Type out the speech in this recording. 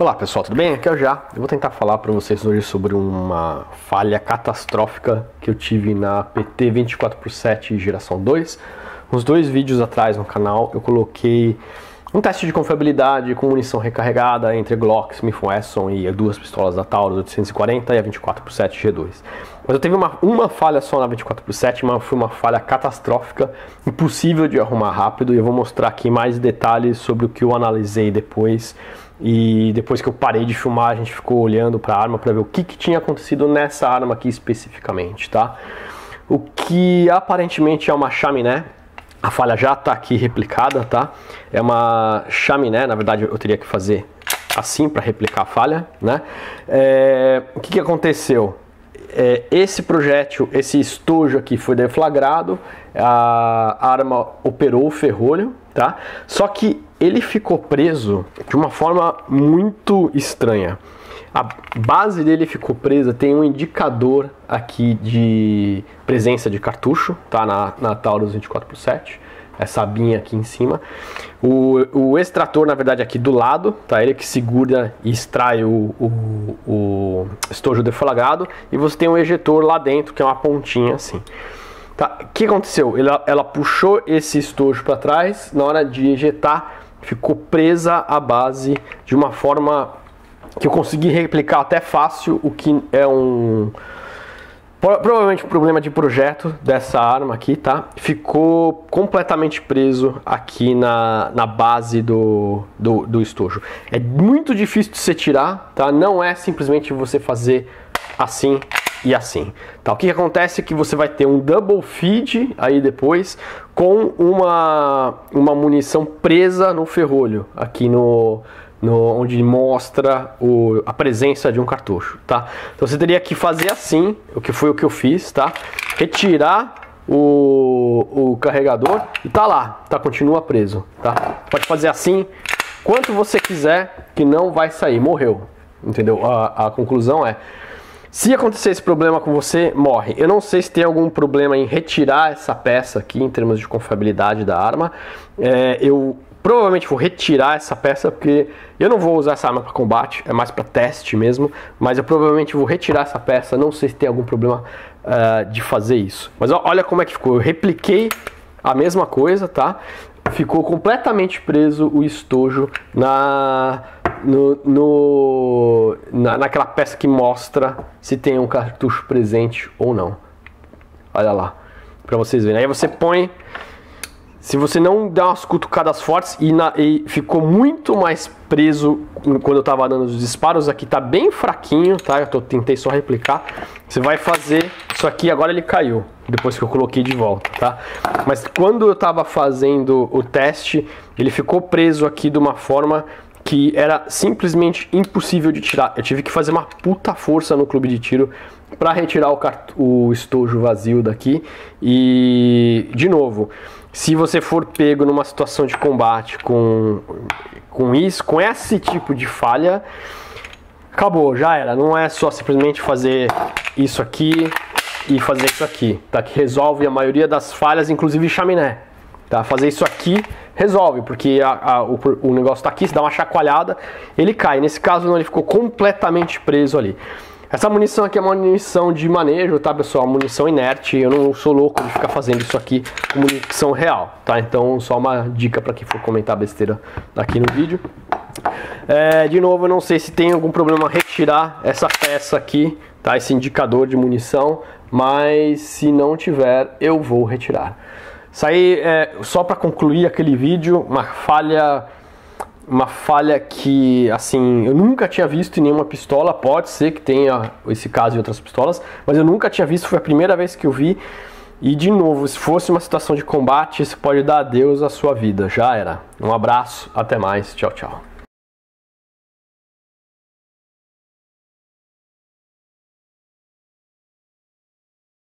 Olá pessoal, tudo bem? Aqui é o Já. Eu vou tentar falar para vocês hoje sobre uma falha catastrófica que eu tive na PT 24x7 geração 2. Uns dois vídeos atrás no canal eu coloquei um teste de confiabilidade com munição recarregada entre Glock, Smith Wesson e duas pistolas da Taurus 840 e a 24x7 G2. Mas eu tive uma, uma falha só na 24x7, mas foi uma falha catastrófica, impossível de arrumar rápido e eu vou mostrar aqui mais detalhes sobre o que eu analisei depois e depois que eu parei de filmar, a gente ficou olhando para a arma para ver o que, que tinha acontecido nessa arma aqui especificamente, tá? O que aparentemente é uma chaminé, a falha já está aqui replicada, tá? É uma chaminé, na verdade eu teria que fazer assim para replicar a falha, né? É, o que, que aconteceu? É, esse projétil, esse estojo aqui foi deflagrado, a arma operou o ferrolho, tá? Só que ele ficou preso de uma forma muito estranha. A base dele ficou presa, tem um indicador aqui de presença de cartucho, tá? Na, na Taurus 24x7, essa abinha aqui em cima. O, o extrator, na verdade, aqui do lado, tá? Ele que segura e extrai o, o, o estojo deflagrado. E você tem um ejetor lá dentro, que é uma pontinha assim. Tá? O que aconteceu? Ela, ela puxou esse estojo para trás, na hora de ejetar, ficou presa à base de uma forma que eu consegui replicar até fácil o que é um provavelmente um problema de projeto dessa arma aqui, tá? Ficou completamente preso aqui na, na base do, do, do estojo. É muito difícil de você tirar, tá? Não é simplesmente você fazer assim e assim. Tá? O que, acontece é que você vai ter um double feed aí depois com uma, uma munição presa no ferrolho, aqui no, no onde mostra o, a presença de um cartucho, tá? Então você teria que fazer assim, o que foi o que eu fiz, tá? Retirar o, o carregador e tá lá, tá? Continua preso, tá? Pode fazer assim, quanto você quiser, que não vai sair, morreu, entendeu? A, a conclusão é se acontecer esse problema com você, morre. Eu não sei se tem algum problema em retirar essa peça aqui em termos de confiabilidade da arma. É, eu provavelmente vou retirar essa peça porque eu não vou usar essa arma para combate, é mais para teste mesmo. Mas eu provavelmente vou retirar essa peça. Não sei se tem algum problema uh, de fazer isso. Mas ó, olha como é que ficou. Eu repliquei a mesma coisa, tá? Ficou completamente preso o estojo na no, no na, naquela peça que mostra se tem um cartucho presente ou não. Olha lá, para vocês verem. Aí você põe, se você não der umas cutucadas fortes e, na, e ficou muito mais preso quando eu estava dando os disparos, aqui tá bem fraquinho, tá? Eu tô, tentei só replicar. Você vai fazer isso aqui, agora ele caiu, depois que eu coloquei de volta, tá? Mas quando eu estava fazendo o teste, ele ficou preso aqui de uma forma que era simplesmente impossível de tirar. Eu tive que fazer uma puta força no clube de tiro para retirar o, o estojo vazio daqui. E, de novo, se você for pego numa situação de combate com, com isso, com esse tipo de falha, acabou, já era. Não é só simplesmente fazer isso aqui e fazer isso aqui, tá? Que resolve a maioria das falhas, inclusive chaminé. Tá? Fazer isso aqui resolve, porque a, a, o, o, negócio está aqui, se dá uma chacoalhada, ele cai. Nesse caso, não, ele ficou completamente preso ali. Essa munição aqui é uma munição de manejo, tá, pessoal? Munição inerte. Eu não sou louco de ficar fazendo isso aqui com munição real, tá? Então, só uma dica para quem for comentar besteira aqui no vídeo. É, de novo, eu não sei se tem algum problema retirar essa peça aqui, tá? Esse indicador de munição, mas se não tiver, eu vou retirar. Isso aí é só para concluir aquele vídeo, uma falha uma falha que assim eu nunca tinha visto em nenhuma pistola. Pode ser que tenha esse caso em outras pistolas, mas eu nunca tinha visto. Foi a primeira vez que eu vi. E de novo, se fosse uma situação de combate, isso pode dar adeus à sua vida. Já era. Um abraço, até mais, tchau, tchau.